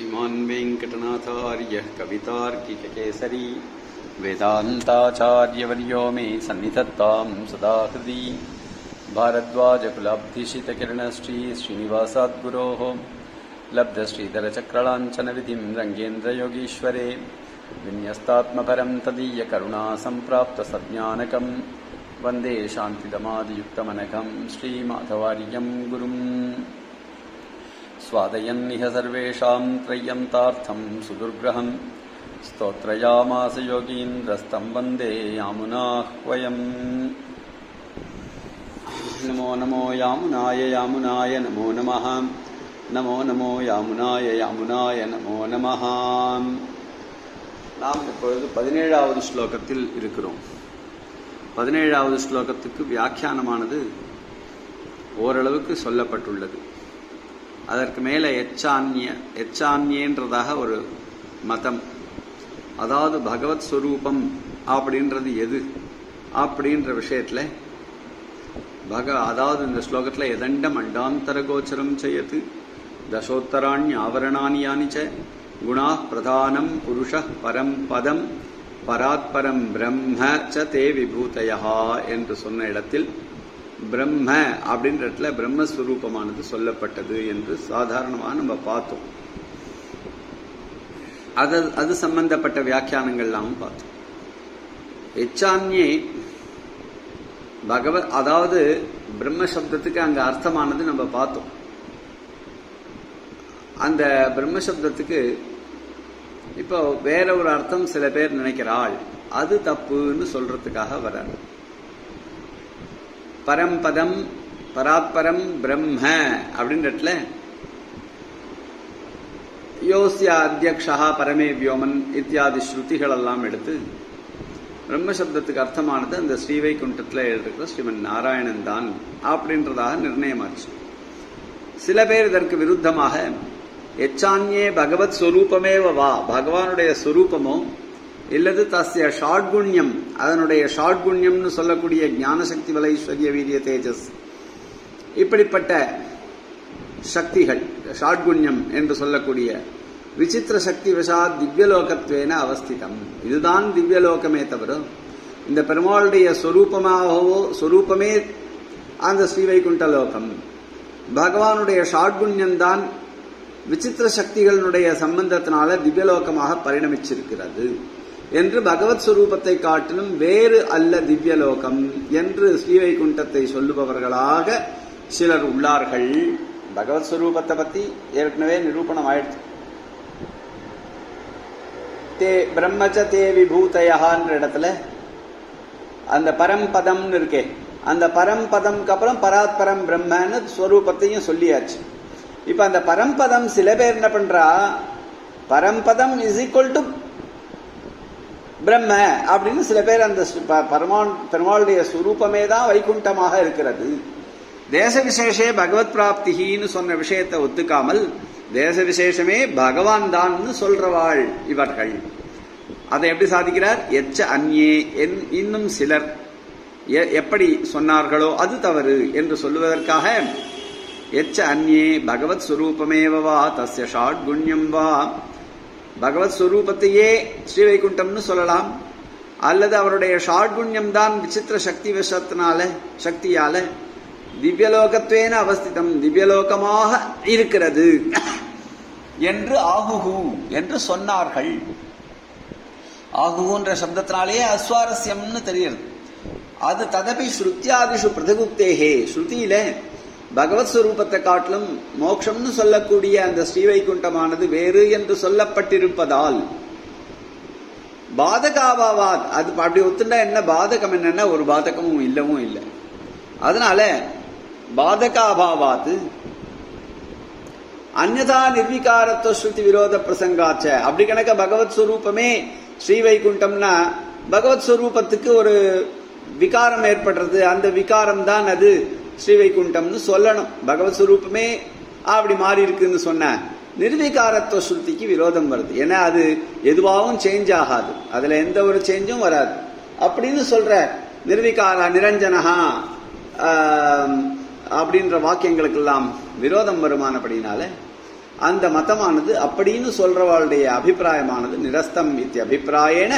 श्रीमान् वेङ्कटनाथार्यः कवितार्किककेसरी वेदान्ताचार्यवर्यो मे सन्निधत्तां सदा हृदि। भारद्वाजकुलाब्धिशितकिरणश्री श्रीनिवासाद्गुरोः लब्धश्रीधरचक्रलाञ्छनविधिं रङ्गेन्द्रयोगीश्वरे विन्यस्तात्मपरं तदीयकरुणा सम्प्राप्तसज्ञानकम् वन्दे शान्तिदमादियुक्तमनघं श्रीमाधवार्यं गुरुम् स्वादयन्निह सर्वेषां त्रय्यन्तार्थं सुदुर्ग्रहम् स्तोत्रयामास योगीन्द्रस्तं वन्दे यामुनाह्वयम् नमो नमो यामुनाय यामुनाय नमो नमः नमो नमो यामुनाय यामुनाय नमो நமः நாம் இப்பொழுது பதினேழாவது ஸ்லோகத்தில் இருக்கிறோம் பதினேழாவது ஸ்லோகத்துக்கு வியாக்கியானமானது ஓரளவுக்கு சொல்லப்பட்டுள்ளது அதற்கு மேலே எச்சான்ய எச்சான்யன்றதாக ஒரு மதம். அதாவது பகவத் ஸ்வரூபம் அப்படின்றது எது? அப்படின்ற விஷயத்தில் பக அதாவது இந்த ஸ்லோகத்தில் எதண்டம் அண்டாந்தர கோச்சரம் செய்யது? தசோத்தராணி ஆவரணானி யானிச்ச குணா பிரதானம் புருஷ பரம் பதம் பராத்பரம் பிரம்ம ச தே விபூதயா என்று சொன்ன இடத்தில் பிரம்ம அப்படின்ற இடத்துல பிரம்மஸ்வரூபமானது சொல்லப்பட்டது என்று சாதாரணமாக நம்ம பார்த்தோம். அது அது சம்பந்தப்பட்ட வியாக்கியானங்கள்லாம் பார்த்தோம். எச்சான்யே பகவத் அதாவது பிரம்ம சப்தத்துக்கு அங்க அர்த்தமானது நம்ம பார்த்தோம். அந்த பிரம்ம சப்தத்துக்கு இப்போ வேற ஒரு அர்த்தம் சில பேர் நினைக்கிறாள். அது தப்புன்னு சொல்றதுக்காக வராரு பரம்பதம் பராத்பரம் பிரம்ம அப்படின்ற யோசியா அத்தியக்ஷா பரமே வியோமன் இத்தியாதி ஸ்ருதிகள் எல்லாம் எடுத்து பிரம்மசப்தத்துக்கு அர்த்தமானது அந்த ஸ்ரீவைகுண்டத்தில் இருக்கிற ஸ்ரீமன் நாராயணன் தான் அப்படின்றதாக நிர்ணயமாச்சு. சில பேர் இதற்கு விருத்தமாக எச்சான்யே பகவத் ஸ்வரூபமேவ வா பகவானுடைய ஸ்வரூபமோ இல்லது தஸ்ய ஷாட்குண்யம். அதனுடைய ஷாட்குண்யம்னு சொல்லக்கூடிய ஞானசக்தி வலைஸ்வரிய வீரிய தேஜஸ். இப்படிப்பட்ட சக்திகள் ஷாட்குண்யம் என்று சொல்லக்கூடிய விசித்திர சக்தி விஷா திவ்யலோகத்வேன அவஸ்திதம். இதுதான் திவ்யலோகமே தவிர இந்த பெருமாளுடைய சொரூபமாகவோ சொரூபமே அந்த ஸ்ரீவைகுண்ட லோகம் பகவானுடைய ஷாட்குண்யம்தான் விசித்திர சக்திகளினுடைய சம்பந்தத்தினால திவ்யலோகமாக பரிணமிச்சிருக்கிறது. என்று பகவத் சுரூபத்தை காட்டிலும் வேறு அல்ல திவ்யலோகம் என்று ஸ்ரீவைகுண்டத்தை சொல்லுபவர்களாக சிலர் உள்ளார்கள். பகவத் சுரூபத்தை பத்தி ஏற்கனவே நிரூபணம் ஆயிடுச்சு தே பிரம்மச்ச தே விபூதயான்ற இடத்துல அந்த பரம்பதம்னு இருக்கே. அந்த பரம்பதம்க்கு அப்புறம் பராத்பரம் பிரம்மன்னு ஸ்வரூபத்தையும் சொல்லியாச்சு. இப்ப அந்த பரம்பதம் சில பேர் என்ன பண்றா? பரம்பதம் இஸ் ஈக்குவல் டு பிரம்ம அப்படின்னு சில பேர் அந்த பரமான் பெருமாளுடைய சுரூபமே தான் வைகுண்டமாக இருக்கிறது. தேச விசேஷே பகவத் பிராப்திகின்னு சொன்ன விஷயத்தை ஒத்துக்காமல் தேச விசேஷமே பகவான் தான் சொல்றவாள் இவர்கள். அதை எப்படி சாதிக்கிறார்? எச்ச அந்யே இன்னும் சிலர். எப்படி சொன்னார்களோ அது தவறு என்று சொல்லுவதற்காக எச்ச அந்நே பகவத் சுரூபமேவா தஸ்ய ஷாட் குண்யம் வா. பகவத் ஸ்வரூபத்தையே ஸ்ரீவைகுண்டம்னு சொல்லலாம். அல்லது அவருடைய ஷாட்குண்யம் தான் விசித்திர சக்தி விஷத்தினால சக்தியால திவ்யலோகத்வேன அவஸ்திதம் திவ்யலோகமாக இருக்கிறது என்று ஆகுகு என்று சொன்னார்கள். ஆகுகுன்ற சப்தத்தினாலேயே அஸ்வாரஸ்யம்னு தெரியுது அது ததபி ஸ்ருத்தியாதிஷு பிரதகுப்தேகே ஸ்ருதியில பகவத் ஸ்வரூபத்தை காட்டிலும் மோட்சம்னு சொல்லக்கூடிய அந்த ஸ்ரீவைகுண்டமானது வேறு என்று சொல்லப்பட்டிருப்பதால் பாதகாபாவாத் அது அப்படி ஒத்துண்டா என்ன பாதகம் என்னன்னா ஒரு பாதகமும் இல்லவும் இல்லை. அதனால பாதகாபாவாத் அந்நதா நிர்வீகாரத்துவ ஸ்ருதி விரோத பிரசங்காச்ச. அப்படி கணக்க பகவத் ஸ்வரூபமே ஸ்ரீவைகுண்டம்னா பகவத் ஸ்வரூபத்துக்கு ஒரு விகாரம் ஏற்படுறது அந்த விகாரம் தான் அது. ஸ்ரீவைகுண்டம்னு சொல்லணும். பகவத் சுரூபமே அப்படி மாறி இருக்குன்னு சொன்ன நிர்வீகாரத்துவ ஸ்ருதிக்கு விரோதம் வருது. ஏன்னா அது எதுவாகவும் சேஞ்ச் ஆகாது. அதுல எந்த ஒரு சேஞ்சும் வராது. அப்படின்னு சொல்ற நிர்வீகாரா நிரஞ்சனஹா அப்படின்ற வாக்கியங்களுக்கெல்லாம் விரோதம் வருமானபடினால அந்த மதமானது அப்படின்னு சொல்றவாளுடைய அபிப்பிராயமானது நிரஸ்தம் இத்தி அபிப்பிராயேன.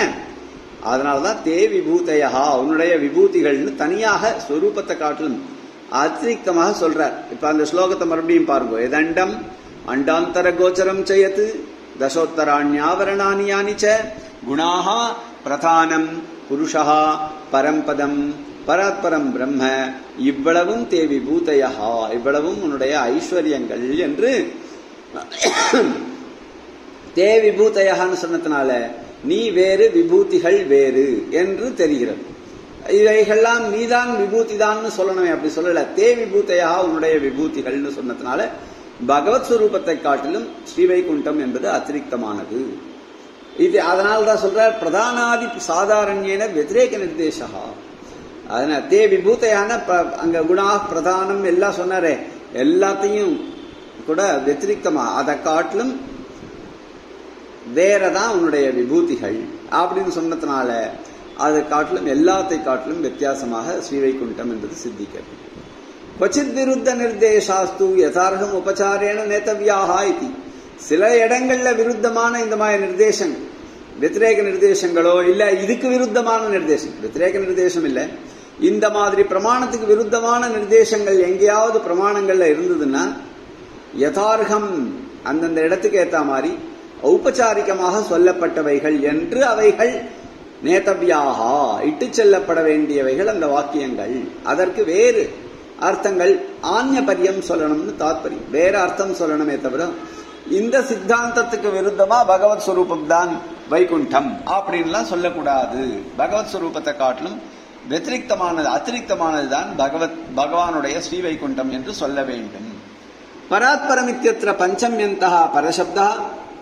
அதனாலதான் தே விபூதையா அவனுடைய விபூதிகள்னு தனியாக ஸ்வரூபத்தை காட்டிலும் அதிரிக்தமாக சொல்றார். இப்ப அந்த ஸ்லோகத்தை மறுபடியும் பாருங்க. எதண்டம் அண்டாந்தர கோச்சரம் செய்யத்து தசோத்தராண்யாவரணானி யானி குணாகா பிரதானம் புருஷா பரம்பதம் பராத்பரம் பிரம்ம இவ்வளவும் தே பூதையா இவ்வளவும் உன்னுடைய ஐஸ்வர்யங்கள் என்று தே பூதையான்னு சொன்னதுனால நீ வேறு விபூதிகள் வேறு என்று தெரிகிறது. இவைகள்லாம் நீதான் விபூதி தான் சொல்லணுமே அப்படி சொல்லல. தே விபூத்தையா உன்னுடைய விபூதிகள்னு சொன்னதுனால பகவத் ஸ்வரூபத்தை காட்டிலும் ஸ்ரீவைகுண்டம் என்பது அத்திரிக்தமானது. இது அதனால்தான் சொல்றார் பிரதானாதி சாதாரண்யன வெதிரேக நிர்தேசா அதனால் தே விபூத்தையான ப- அங்க குணா பிரதானம் எல்லாம் சொன்னாரே எல்லாத்தையும் கூட வெத்திரிக்தமா அதை காட்டிலும் வேறதான் உன்னுடைய விபூதிகள். அப்படின்னு சொன்னதுனால அதை காட்டிலும் எல்லாத்தை காட்டிலும் வித்தியாசமாக ஸ்ரீவைகுண்டம் என்பது சித்திக்கிறது. கொச்சித் விருத்த நிர்தேசாஸ்து யதார்த்தம் உபச்சாரேன நேத்தவியாக இது. சில இடங்கள்ல விருத்தமான இந்த மாதிரி நிர்தேசங்கள். வெத்திரேக நிர்தேசங்களோ இல்ல இதுக்கு விருத்தமான நிர்தேசம். வெத்திரேக நிர்தேசம் இல்ல. இந்த மாதிரி பிரமாணத்துக்கு விருத்தமான நிர்தேசங்கள் எங்கேயாவது பிரமாணங்கள்ல இருந்ததுன்னா யதார்த்தம் அந்தந்த இடத்துக்கு ஏத்த மாதிரி ஔபச்சாரிகமாக சொல்லப்பட்டவைகள் என்று அவைகள் நேதவியாகா இட்டு செல்லப்பட வேண்டியவைகள் அந்த வாக்கியங்கள். அதற்கு வேறு அர்த்தங்கள் ஆன்ய பரியம் சொல்லணும்னு தாத்பரியம். வேற அர்த்தம் சொல்லணுமே தவிர இந்த சித்தாந்தத்துக்கு விருத்தமா பகவத் ஸ்வரூபம் தான் வைகுண்டம் அப்படின்லாம் சொல்லக்கூடாது. பகவத் ஸ்வரூபத்தை காட்டிலும் வெத்திரிக்தமானது அத்திரிக்தமானது தான் பகவத் பகவானுடைய ஸ்ரீ வைகுண்டம் என்று சொல்ல வேண்டும். பராத்பரமித்யத்திர பஞ்சம்யந்தः பரசப்தா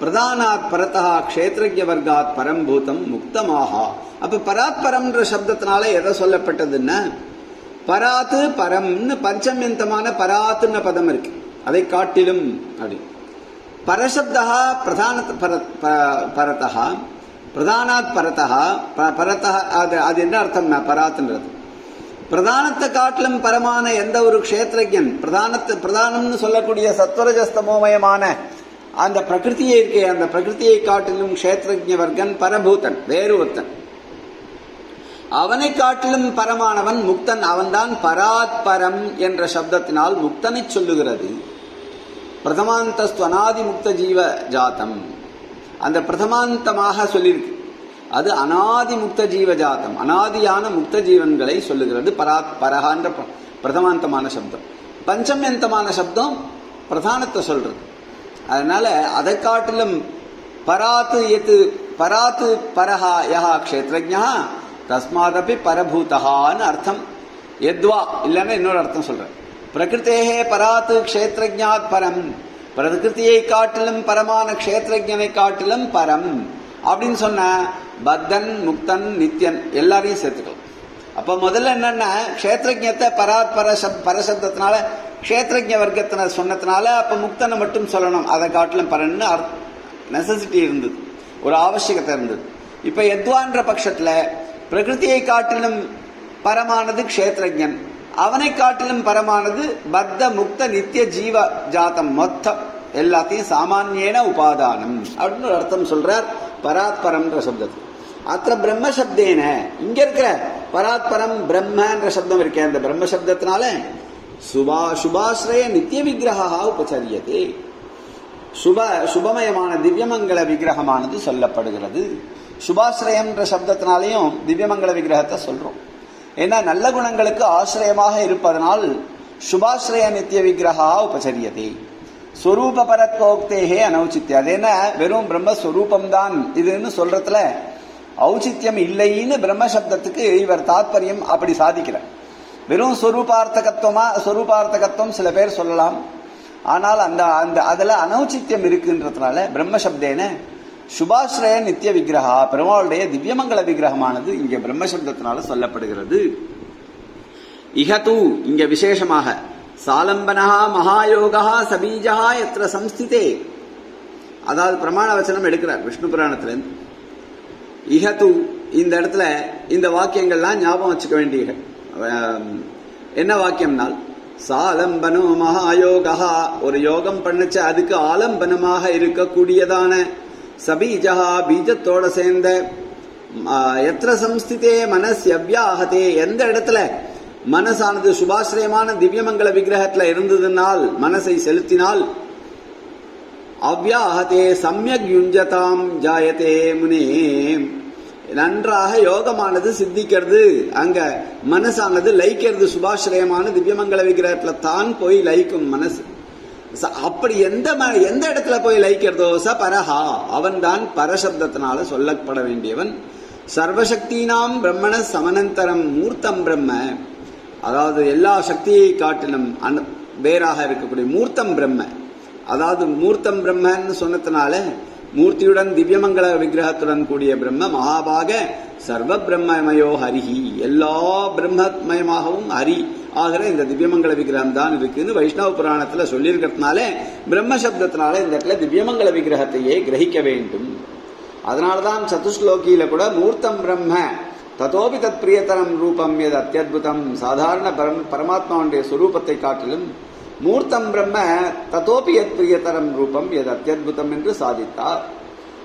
பிரதானாத் பரதா க்ஷேத்ரஜ வர்க்காத் பரம்பூதம் முக்தமாகா. அப்ப பராத்பரம்ன்ற சப்தத்தினால எதை சொல்லப்பட்டதுன்னா பராத்து பரம்னு பஞ்சமியந்தமான பராத்துன்ன பதம் இருக்கு. அதை காட்டிலும் அப்படி. பரசப்தா பிரதான பரதா பிரதானாத் பரதா ப- பரதா அது அது என்ன அர்த்தம்னா பராத்துன்றது? பிரதானத்தை காட்டிலும் பரமான எந்த ஒரு க்ஷேத்திரஜன் பிரதானத்தை பிரதானம்னு சொல்லக்கூடிய சத்வரஜஸ்தமோமயமான அந்த பிரகிருதியை இருக்கே அந்த பிரகிருத்தியை காட்டிலும் க்ஷேத்திரஜ வர்க்கன் பரபூதன் வேறு ஒருத்தன். அவனை காட்டிலும் பரமானவன் முக்தன் அவன்தான் பராத்பரம் என்ற சப்தத்தினால் முக்தனை சொல்லுகிறது. பிரதமாந்தஸ்து அனாதி முக்த ஜீவ ஜாத்தம் அந்த பிரதமாந்தமாக சொல்லியிருக்கு. அது அனாதி முக்த ஜீவ ஜாத்தம் அனாதியான முக்த ஜீவன்களை சொல்லுகிறது பராத் பரகான்ற பிர- பிரதமாந்தமான சப்தம். பஞ்சம்யந்தமான சப்தம்? பிரதானத்தை சொல்றது. அதனால அதை காட்டிலும் பராத்து எத்து பராத்து பரஹா யஹா கஷேத்ரஜா தஸ்மாதபி பரபூதகான்னு அர்த்தம். எத்வா இல்லைன்னா இன்னொரு அர்த்தம் சொல்றேன். பிரகிருத்தேகே பராத்து கஷேத்ரஜாத் பரம். பிரகிருத்தியை காட்டிலும் பரமான கஷேத்ரஜனை காட்டிலும் பரம். அப்படின்னு சொன்ன பத்தன் முக்தன் நித்யன் எல்லாரையும் சேர்த்துக்கலாம். அப்ப முதல்ல என்னன்னா கஷேத்ரஜத்தை பராத் பரசப் பரசப்தத்தினால க்ஷேத்ரஜ வர்க்கத்தின சொன்னதுனால அப்போ முக்தனை மட்டும் சொல்லணும். அதை காட்டிலும் பரன்னு நெசசிட்டி இருந்தது. ஒரு ஆவசியகத்தை இருந்தது. இப்போ எத்வான்ற பட்சத்தில் பிரகிருதியை காட்டிலும் பரமானது க்ஷேத்ரஜன் அவனை காட்டிலும் பரமானது பத்த முக்த நித்திய ஜீவ ஜாத்தம் மொத்தம். எல்லாத்தையும் சாமானியன உபாதானம். அப்படின்னு ஒரு அர்த்தம் சொல்றார் பராத்பரம்ன்ற சப்தத்துக்கு அத்த பிரம்ம சப்தேன. இங்க இருக்கிற பராத்பரம் பிரம்மன்ற சப்தம் இருக்கேன் அந்த பிரம்ம சப்தத்தினால சுபா சுபாஸ்ரய நித்திய விக்கிரகா உபச்சரியதே. சுப சுபமயமான திவ்யமங்கல விக்கிரகமானது சொல்லப்படுகிறது. சுபாஸ்ரயம்ன்ற சப்தத்தினாலையும் திவ்யமங்கல விக்கிரகத்தை சொல்றோம். ஏன்னா நல்ல குணங்களுக்கு ஆசிரியமாக இருப்பதனால் சுபாஸ்ரய நித்திய விக்கிரகா உபச்சரியதே. ஸ்வரூப பரத்வோக்தேகே அனௌச்சித்யா. அது என்ன? வெறும் பிரம்மஸ்வரூபம் தான் இதுன்னு சொல்றதுல ஔச்சித்யம் இல்லைன்னு பிரம்ம சப்தத்துக்கு இவர் தாத்பரியம் அப்படி சாதிக்கிறார். வெறும் ஸ்வரூபார்த்தகத்துவமா ஸ்வரூபார்த்தகத்துவம் சில பேர் சொல்லலாம். ஆனால் அந்த அந்த அதுல அனௌச்சித்யம் இருக்குன்றதுனால பிரம்மசப்தேன சுபாஸ்ரய நித்திய விக்கிரகா பெருமாளுடைய திவ்யமங்கல விக்கிரகமானது இங்க பிரம்மசப்தத்தினால சொல்லப்படுகிறது. இகது இங்க விசேஷமாக சாலம்பனா மகாயோகா சபீஜா எத்திர சம்ஸ்திதே. அதாவது பிரமாண வச்சனம் எடுக்கிறார் விஷ்ணு புராணத்திலிருந்து. இகது இந்த இடத்துல இந்த வாக்கியங்கள்லாம் ஞாபகம் வச்சுக்க வேண்டியது என்ன வாக்கியம்னால் சாலம்பனு மகாயோகா ஒரு யோகம் பண்ணுச்ச அதுக்கு ஆலம்பனமாக இருக்கக்கூடியதான சபீஜா பீஜத்தோட சேர்ந்த எத்திர சம்ஸ்திதே மனசு அவ்யாகதே எந்த இடத்துல மனசானது சுபாசிரயமான திவ்யமங்கல விக்கிரகத்துல இருந்ததுனால் மனசை செலுத்தினால் அவ்யாகதே சமயக் யுஞ்சதாம் ஜாயதே முனே நன்றாக யோகமானது சித்திக்கிறது. அங்க மனசானது லயிக்கிறது சுபாசிரயமான திவ்யமங்கல விக்கிரகத்துல தான் போய் லயிக்கும் மனசு. ச- அப்படி எந்த எந்த இடத்துல போய் லயிக்கிறதோ ச பரஹா. அவன் தான் பரசப்தத்தினால சொல்லப்பட வேண்டியவன். சர்வசக்தினாம் பிரம்மண சமனந்தரம் மூர்த்தம் பிரம்ம. அதாவது எல்லா சக்தியை காட்டிலும் அனு- வேறாக இருக்கக்கூடிய மூர்த்தம் பிரம்ம. அதாவது மூர்த்தம் பிரம்மன்னு சொன்னதுனால மூர்த்தியுடன் திவ்யமங்கள விக்கிரகத்துடன் கூடிய பிரம்ம மகாபாக சர்வ பிரம்மமயோ ஹரிஹி. எல்லா பிரம்மமயமாகவும் ஹரி. ஆகிற இந்த திவ்யமங்கல விக்கிரகம் தான் இருக்குன்னு வைஷ்ணவ புராணத்துல சொல்லியிருக்கிறதுனால பிரம்ம சப்தத்தினால இந்த இடத்துல திவ்யமங்கள விக்கிரகத்தையே கிரகிக்க வேண்டும். அதனால்தான் சதுஸ்லோகியில கூட மூர்த்தம் பிரம்ம ததோபி தத் பிரியதரம் ரூபம் எது அத்தியுதம் சாதாரண பரம் பரமாத்மாவுடைய சுரூபத்தை காட்டிலும் மூர்த்தம் பிரம்ம ததோபி எத் பிரியதரம் ரூபம் எது அத்தியுதம் என்று சாதித்தார்.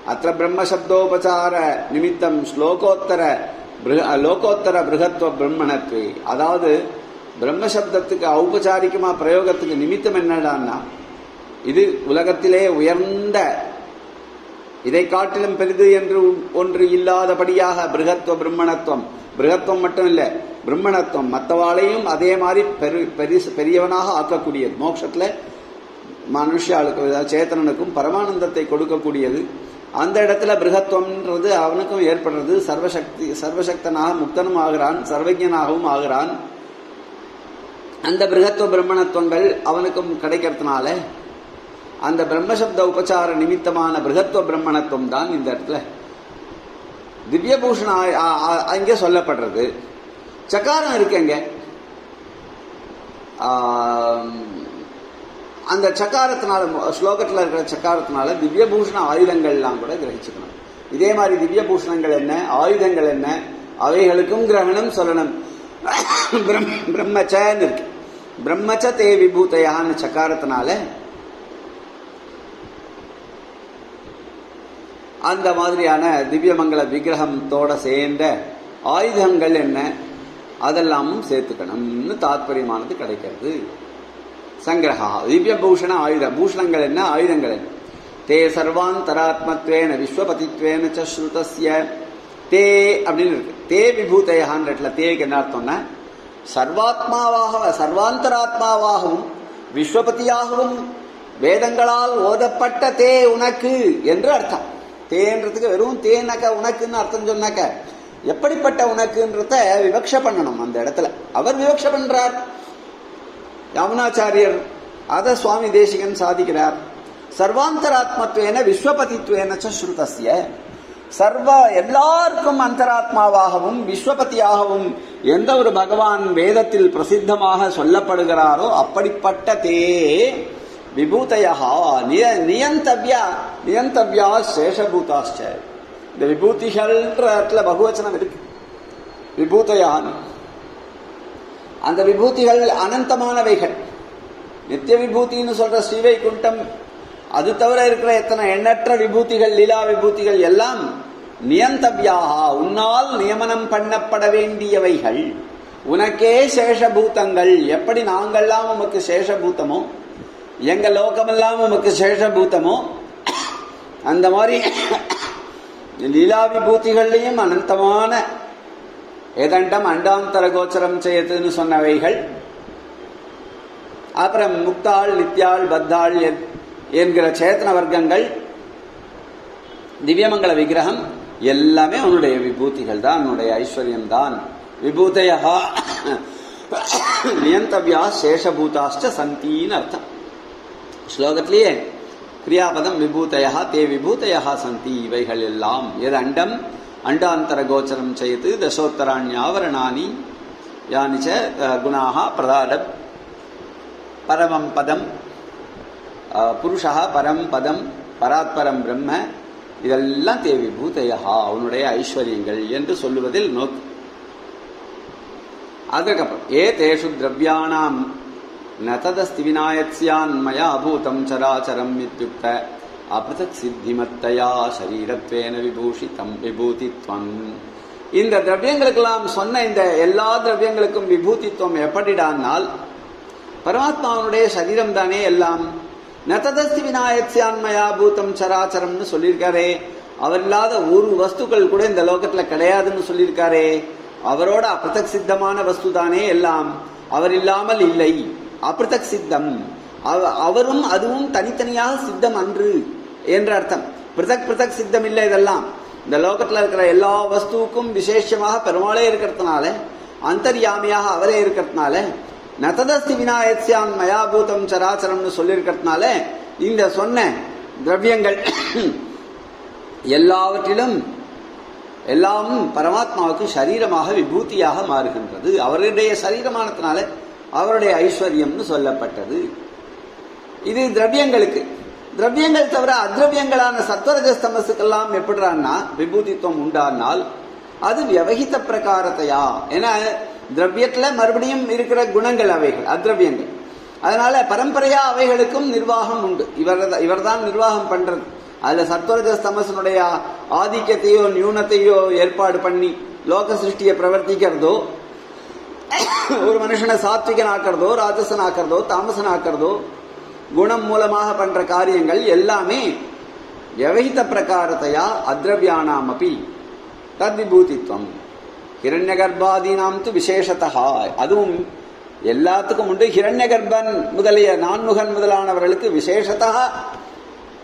அத்த பிரம்ம சப்தோபசார நிமித்தம் ஸ்லோகோத்தர லோகோத்தர பிருகத்துவ பிரம்மணத்து அதாவது பிரம்மசப்தத்துக்கு ஔபச்சாரிகமா பிரயோகத்துக்கு நிமித்தம் என்னடான்னா இது உலகத்திலே உயர்ந்த இதை காட்டிலும் பெரிது என்று ஒன்று இல்லாதபடியாக பிருகத்துவ பிரம்மணத்துவம். பிருகத்துவம் மட்டும் இல்ல பிரம்மணத்துவம் மற்றவாளையும் அதே மாதிரி பெரு பெரிசு பெரியவனாக ஆக்கக்கூடியது. மோட்சத்துல மனுஷாளுக்கு சேத்தனனுக்கும் பரமானந்தத்தை கொடுக்கக்கூடியது. அந்த இடத்துல பிருகத்துவம்ன்றது அவனுக்கும் ஏற்படுறது. சர்வசக்தி சர்வசக்தனாக முக்தனும் ஆகிறான் சர்வஜனாகவும் ஆகிறான். அந்த பிருகத்துவ பிரம்மணத்துவங்கள் அவனுக்கும் கிடைக்கிறதுனால அந்த பிரம்மசப்த உபச்சார நிமித்தமான பிருகத்துவ பிரம்மணத்துவம் தான் இந்த இடத்துல. திவ்யபூஷண அங்கே சொல்லப்படுறது. சக்காரம் இருக்குங்க அந்த சக்காரத்தினால ஸ்லோகத்தில் இருக்கிற சக்காரத்தினால திவ்யபூஷண ஆயுதங்கள்லாம் கூட கிரகிச்சுக்கணும். இதே மாதிரி திவ்யபூஷணங்கள் என்ன? ஆயுதங்கள் என்ன? அவைகளுக்கும் கிரகணம் சொல்லணும். பிரம்- பிரம்மச்சன்னு இருக்கு. பிரம்மச்ச தே விபூதையான்னு சக்காரத்தினால அந்த மாதிரியான திவ்யமங்கல விக்கிரகத்தோட சேர்ந்த ஆயுதங்கள் என்ன? அதெல்லாமும் சேர்த்துக்கணும்னு தாத்பரியமானது கிடைக்கிறது. சங்கிரகா திவ்ய பூஷண ஆயுத பூஷணங்கள் என்ன? ஆயுதங்கள் என்ன? தே சர்வாந்தராத்மத்வேன விஸ்வபதித்வேன ச ஸ்ருதஸ்ய. தே அப்படின்னு இருக்கு. தே விபூதயான்ற இடத்துல தேக்கு என்ன அர்த்தம்னா சர்வாத்மாவாக சர்வாந்தராத்மாவாகவும் விஸ்வபதியாகவும் வேதங்களால் ஓதப்பட்ட தே உனக்கு என்று அர்த்தம். தேன்றதுக்கு வெறும் தேனாக்க உனக்குன்னு அர்த்தம் சொன்னாக்க எப்படிப்பட்ட உனக்குன்றத விவக்ஷ பண்ணணும் அந்த இடத்துல. அவர் விவக்ஷ பண்றார். யமுனாச்சாரியர் அத சுவாமி தேசிகன் சாதிக்கிறார். சர்வாந்தராத்மத்துவேன விஸ்வபதித்துவேன ச ஸ்ருதஸ்ய. சர்வ எல்லாருக்கும் அந்தராத்மாவாகவும் விஸ்வபதியாகவும் எந்த ஒரு பகவான் வேதத்தில் பிரசித்தமாக சொல்லப்படுகிறாரோ அப்படிப்பட்ட தே விபூதையா நிய நியந்தவ்யா நியந்தவ்யா சேஷபூதாச்ச இந்த விபூதிகள்ன்ற இடத்துல பகுவச்சனம் இருக்கு விபூதையான் அந்த விபூதிகள் அனந்தமானவைகள். நித்திய விபூத்தின்னு சொல்ற ஸ்ரீவைகுண்டம் அது தவிர இருக்கிற எத்தனை எண்ணற்ற விபூதிகள் லீலா விபூதிகள் எல்லாம் நியந்தவியாகா உன்னால் நியமனம் பண்ணப்பட வேண்டியவைகள். உனக்கே சேஷபூதங்கள். எப்படி நாங்கள்லாம் உமக்கு சேஷபூத்தமோ எங்க லோகமெல்லாம் உமக்கு சேஷபூதமோ அந்த மாதிரி லீலா விபூதிகள்லையும் அனந்தமான ஏதண்டம் அண்டாந்தர கோச்சரம் செய்யதுன்னு சொன்னவைகள். அப்புறம் முக்தாள் நித்யாள் பத்தாள் என்- என்கிற சேத்தன வர்க்கங்கள் திவ்யமங்கல விக்கிரகம் எல்லாமே அவனுடைய விபூதிகள் தான் அவனுடைய ஐஸ்வர்யம் தான். விபூதையா நியந்தவியா சேஷபூதாஷ்ட சந்தின்னு அர்த்தம். ஸ்லோகத்திலேயே கிரியாபதம் விபூதையா தே விபூதையா சந்தி இவைகள் எல்லாம் எது அண்டம்? அண்டாந்தர கோச்சரம் செய்து தசோத்தராணியாவரணானி யானி ச குணாக பிரதாடம் பரமம் பதம் புருஷா பரம் பதம் பராத்பரம் பிரம்ம இதெல்லாம் தே விபூதயா அவனுடைய ஐஸ்வர்யங்கள் என்று சொல்லுவதில் நோக்கு அதுக்கப்புறம் ஏ தேஷு திரவியானாம் ந ததஸ்தி வினாயத்ஸ்யான் மயா பூதம் சராச்சரம் இத்யுக்த அபிருதக் சித்திமத்தையா சரீரத்வேன விபூஷிதம் விபூதித்வம் இந்த திரவியங்களுக்கெல்லாம் சொன்ன இந்த எல்லா திரவியங்களுக்கும் விபூதித்துவம் எப்படிடானால் பரமாத்மாவனுடைய சரீரம் தானே எல்லாம் நததஸ்தி விநாயத்யான்மயா பூதம் சராச்சரம்னு சொல்லியிருக்காரே. அவர் இல்லாத ஒரு வஸ்துக்கள் கூட இந்த லோகத்துல கிடையாதுன்னு சொல்லியிருக்காரே. அவரோட அபிரதக் சித்தமான வஸ்து தானே எல்லாம். அவர் இல்லாமல் இல்லை. அபிரதக் சித்தம். அவரும் அதுவும் தனித்தனியாக சித்தம் அன்று என்ற அர்த்தம். பிருதக் பிருதக் சித்தம் இல்லை இதெல்லாம். இந்த லோகத்தில் இருக்கிற எல்லா வஸ்துவுக்கும் விசேஷமாக பெருமாளே இருக்கிறதுனால அந்தர்யாமியாக அவரே இருக்கிறதுனால நததஸ்தி விநாயத்யாம் மயாபூதம் சராச்சரம்னு சொல்லியிருக்கிறதுனால இந்த சொன்ன திரவியங்கள் எல்லாவற்றிலும் எல்லாம் பரமாத்மாவுக்கு சரீரமாக விபூதியாக மாறுகின்றது. அவருடைய சரீரமானதுனால அவருடைய ஐஸ்வர்யம்னு சொல்லப்பட்டது. இது திரவியங்களுக்கு. திரவியங்கள் தவிர அத்ரவியங்களான சத்வரஜஸ்தமசுக்கெல்லாம் எப்படிறான்னா விபூதித்துவம் உண்டானால் அது வியவகித்த பிரகாரத்தையா? ஏன்னா திரவியத்துல மறுபடியும் இருக்கிற குணங்கள் அவைகள் அத்ரவியங்கள். அதனால பரம்பரையா அவைகளுக்கும் நிர்வாகம் உண்டு. இவர் இவர்தான் நிர்வாகம் பண்றது. அதுல சத்வரஜஸ்தமசனுடைய ஆதிக்கத்தையோ நியூனத்தையோ ஏற்பாடு பண்ணி லோக சிருஷ்டியை பிரவர்த்திக்கிறதோ ஒரு மனுஷனை சாத்விகன் ஆக்கிறதோ ராஜசன் ஆக்கிறதோ தாமசன் ஆக்கிறதோ குணம் மூலமாக பண்ற காரியங்கள் எல்லாமே வியவகித பிரகாரத்தையா அத்ரவியானாம் அப்படி தத்விபூதித்வம். ஹிரண்ய கர்ப்பாதீனாம் து விசேஷத்தா அதுவும் எல்லாத்துக்கும் உண்டு. ஹிரண்ய கர்ப்பன் முதலிய நான்முகன் முதலானவர்களுக்கு விசேஷத்தா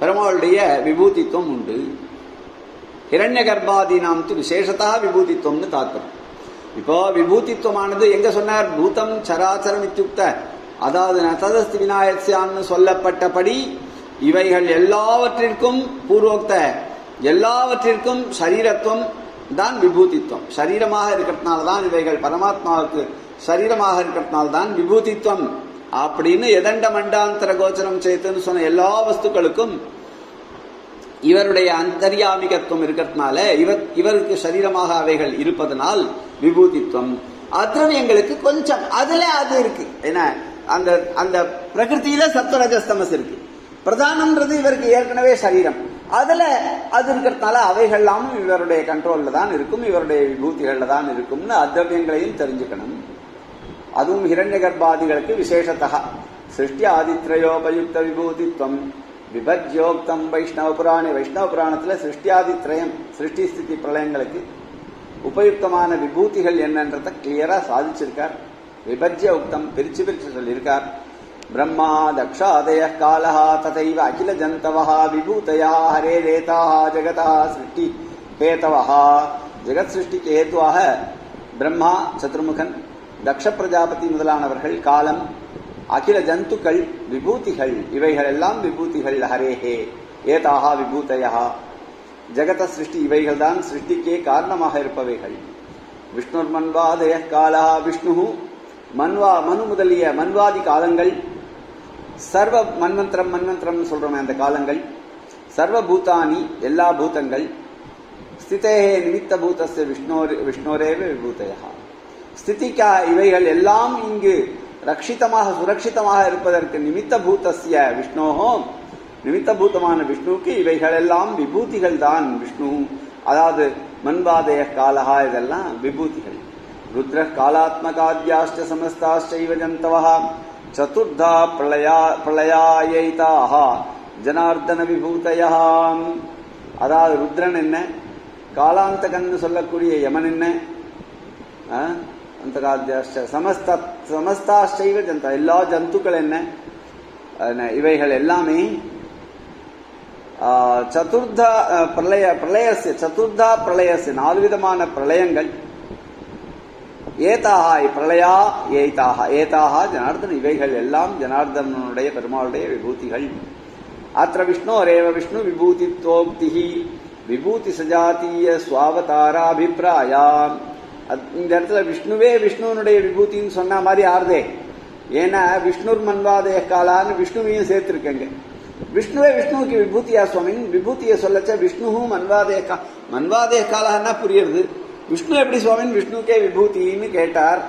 பெருமாளுடைய விபூதித்துவம் உண்டு. ஹிரண்ய கர்ப்பாதீனாம் து விசேஷத்தா விபூதித்துவம்னு தாத்பரம் இப்போ விபூதித்துவமானது எங்க சொன்னார்? பூதம் சராசரம் இத்தியுக்த. அதாவது நததஸ்தி விநாயகசியான்னு சொல்லப்பட்டபடி இவைகள் எல்லாவற்றிற்கும் பூர்வோக்த எல்லாவற்றிற்கும் சரீரத்துவம் தான் விபூதித்துவம். சரீரமாக இருக்கிறதுனால தான் இவைகள் பரமாத்மாவுக்கு சரீரமாக இருக்கிறதுனால தான் விபூதித்துவம். அப்படின்னு எதண்ட மண்டாந்தர கோச்சரம் செய்துன்னு சொன்ன எல்லா வஸ்துக்களுக்கும் இவருடைய அந்தரியாமிகத்துவம் இருக்கிறதுனால இவர் இவருக்கு சரீரமாக அவைகள் இருப்பதனால் விபூதித்துவம். அத்ரவியங்களுக்கு கொஞ்சம் அதுல அது இருக்கு. என்ன? அந்த அந்த பிரகிருத்தியில சத்வரஜஸ்தமஸ் இருக்கு. பிரதானம்ன்றது இவருக்கு ஏற்கனவே சரீரம். அதுல அது இருக்கிறதுனால அவைகள்லாம் இவருடைய கண்ட்ரோல்ல தான் இருக்கும் இவருடைய விபூதிகள்ல தான் இருக்கும்னு அத்ரவியங்களையும் தெரிஞ்சுக்கணும். அதுவும் ஹிரண்ய கர்ப்பாதிகளுக்கு விசேஷத்தகா. சிருஷ்டி ஆதித்ரயோபயுக்த விபூதித்வம் விபஜ்யோக்தம் வைஷ்ணவ புராணி வைஷ்ணவ புராணத்தில் சிருஷ்டியாதி திரயம் சிருஷ்டி ஸ்திதி பிரளயங்களுக்கு உபயுக்தமான விபூதிகள் என்னன்றத கிளியரா சாதிச்சிருக்கார். விபஜ்ய உக்தம் பிரிச்சு பிரிச்சு சொல்லியிருக்கார். பிரம்மா தக்ஷாதய காலஹா ததைவ அகில ஜந்தவஹா விபூதயா ஹரே ரேதாஹா ஜெகதா சிருஷ்டி பேதவஹா. ஜெகத் சிருஷ்டிக்கு ஏதுவாக பிரம்மா சத்ருமுகன் தக்ஷ பிரஜாபதி முதலானவர்கள் காலம் அகில ஜந்துக்கள் விபூதிகள் இவைகள் எல்லாம் விபூதிகள் ஹரேஹே ஏதாகா விபூதையா ஜெகத சிருஷ்டி இவைகள் தான் சிருஷ்டிக்கே காரணமாக இருப்பவைகள். விஷ்ணுர் மன்வாதய காலா விஷ்ணு மன்வா மனு முதலிய மன்வாதி காலங்கள். சர்வ மன்வந்திரம் மன்மந்திரம் சொல்றோமே அந்த காலங்கள். சர்வ பூதானி எல்லா பூதங்கள். ஸ்திதேகே நிமித்த பூதஸ்ய விஷ்ணோர் விஷ்ணோரேவ விபூதையா ஸ்திதிக்கா இவைகள் எல்லாம் இங்கு ரட்சிதமாக சுரட்சிதமாக இருப்பதற்கு நிமித்த பூத்தசிய விஷ்ணோகோ நிமித்த பூத்தமான விஷ்ணுவுக்கு இவைகள் எல்லாம் விபூதிகள் தான் விஷ்ணு. அதாவது மண்பாதய காலகா இதெல்லாம் விபூதிகள். ருத்ர காலாத்மகாத்யாஷ்ட சமஸ்தாஷ்டைவ ஜந்தவா சதுர்தா பிரளயா பிரளயாயைதாக ஜனார்தன விபூதயாம் அதாவது ருத்ரன் என்ன? காலாந்தகன் சொல்லக்கூடிய யமன் என்ன? ಅಂತರಾಧ್ಯಾಶ್ಚ ಸಮಸ್ತ ಸಮಸ್ತಾಶ್ಚೈವ ಜಂತ எல்லா ஜந்துக்கள் என்ன இவைகள் எல்லாமே சதுர்த பிரளய பிரளயசிய சதுர்தா பிரளயசிய நாலு விதமான பிரளயங்கள் ஏதாக பிரளயா ஏதாக ஏதாக ஜனார்தன் இவைகள் எல்லாம் ஜனார்தனுடைய பெருமாளுடைய விபூதிகள் அத்த விஷ்ணோரேவ விஷ்ணு விபூதித்வோக்தி விபூதி சஜாத்திய சுவாவதாராபிப்பிராயாம் இந்த இடத்துல விஷ்ணுவே விஷ்ணுவனுடைய விபூத்தின்னு சொன்ன மாதிரி ஆறுதே. ஏன்னா விஷ்ணுர் மன்வாதய காலான்னு விஷ்ணுவையும் சேர்த்திருக்கங்க. விஷ்ணுவே விஷ்ணுவுக்கு விபூத்தியா சுவாமி. விபூத்தியை சொல்லச்ச விஷ்ணுவும் மன்வாதய கா மன்வாதய காலான்னா புரியுறது. விஷ்ணு எப்படி சுவாமி? விஷ்ணுக்கே விபூதின்னு கேட்டார்.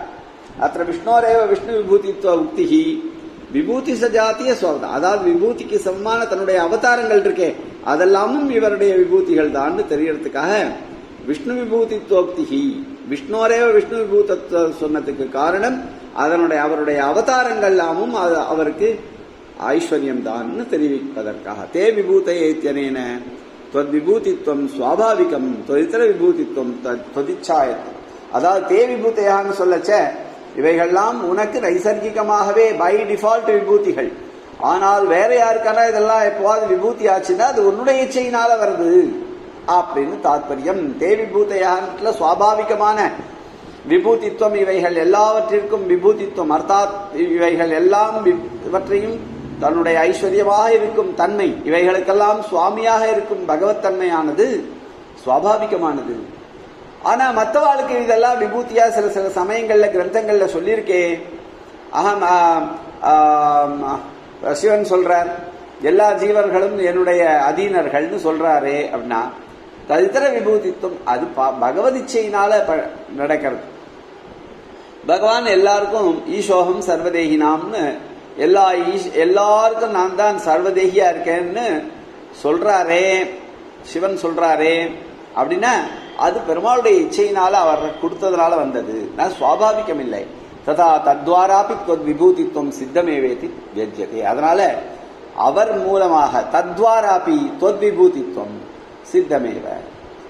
அத்த விஷ்ணோரேவ விஷ்ணு விபூதித்துவ உக்தி விபூதி சஜாத்திய சுவாதம் அதாவது விபூதிக்கு சமமான தன்னுடைய அவதாரங்கள் இருக்கே. அதெல்லாமும் இவருடைய விபூதிகள் தான் தெரியறதுக்காக விஷ்ணு விபூதி தோக்திகி விஷ்ணுவரேவ விஷ்ணு விபூதத்துவ சொன்னதுக்கு காரணம் அதனுடைய அவருடைய அவதாரங்கள் எல்லாமும் அது அவருக்கு ஐஸ்வர்யம் தான் தெரிவிப்பதற்காக. தே விபூதையேத்தியனேன தொத் விபூதித்வம் சுவாபாவிகம் தொதித்தர விபூதித்துவம் தொதிச்சாயத்தம் அதாவது தே விபூத்தையான்னு சொல்லச்ச இவைகள்லாம் உனக்கு நைசர்கிகமாகவே பை டிஃபால்ட் விபூதிகள். ஆனால் வேற யாருக்கான இதெல்லாம் எப்போவாது விபூதி ஆச்சுன்னா அது உன்னுடைய இச்சையினால வருது. அப்படின்னு தாத்பரியம். தேவி விபூதையான்ல சுவாபாவிகமான விபூதித்துவம் இவைகள் எல்லாவற்றிற்கும் விபூதித்துவம். அர்த்தாத் இவைகள் எல்லாம் இவற்றையும் தன்னுடைய ஐஸ்வர்யமாக இருக்கும் தன்மை இவைகளுக்கெல்லாம் சுவாமியாக இருக்கும் பகவத் தன்மையானது சுவாபாவிகமானது. ஆனா மற்றவாளுக்கு இதெல்லாம் விபூத்தியா சில சில சமயங்கள்ல கிரந்தங்கள்ல சொல்லியிருக்கே. அகம் சிவன் சொல்றார் எல்லா ஜீவர்களும் என்னுடைய அதீனர்கள்னு சொல்றாரே அப்படின்னா தரித்திர விபூதித்துவம் அது பகவத் இச்சையினால நடக்கிறது. பகவான் எல்லாருக்கும் ஈசோகம் சர்வதேகினாம்னு எல்லா எல்லாருக்கும் நான் தான் சர்வதேகியா இருக்கேன்னு சொல்றாரே சிவன் சொல்றாரே அப்படின்னா அது பெருமாளுடைய இச்சையினால அவர் கொடுத்ததுனால வந்தது. நான் சுவாபாவிகம் இல்லை ததா தத்வாராபி தொத் விபூதித்துவம் சித்தமேவேதி வியஜ்யதே. அதனால அவர் மூலமாக தத்வாராபி தொத் விபூதித்துவம் சித்தமேவ.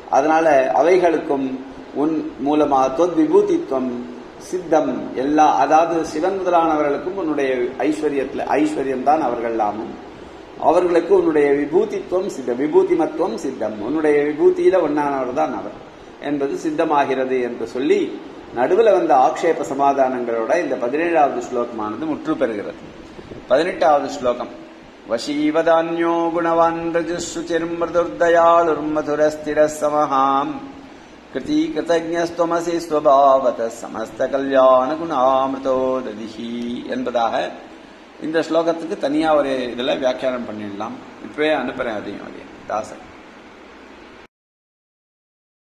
அதனால அவைகளுக்கும் உன் மூலமாக தொத் விபூதித்வம் சித்தம் எல்லா அதாவது சிவன் முதலானவர்களுக்கும் உன்னுடைய ஐஸ்வர்யத்தில் ஐஸ்வர்யம் தான் அவர்கள் எல்லாமும் அவர்களுக்கு உன்னுடைய விபூதித்துவம் சித்தம் விபூதிமத்துவம் சித்தம். உன்னுடைய விபூதியில ஒன்னானவர் தான் அவர் என்பது சித்தமாகிறது என்று சொல்லி நடுவில் வந்த ஆக்ஷேப சமாதானங்களோட இந்த பதினேழாவது ஸ்லோகமானது முற்று பெறுகிறது பதினெட்டாவது ஸ்லோகம். வசீவதான்யோ குணவான் ரஜுசுச்சிர்மதுர்தயாளுர்மதுரஸ்திர சமஹாம் கிருதி கிருத்தஜஸ்துவமசி ஸ்வபாவத சமஸ்த கல்யாண குணாமிருதோ ததிஹி என்பதாக இந்த ஸ்லோகத்துக்கு தனியாக ஒரு இதில் வியாக்கியானம் பண்ணிடலாம். இப்பவே அனுப்புறேன் அதையும் அதையும். தாசன்.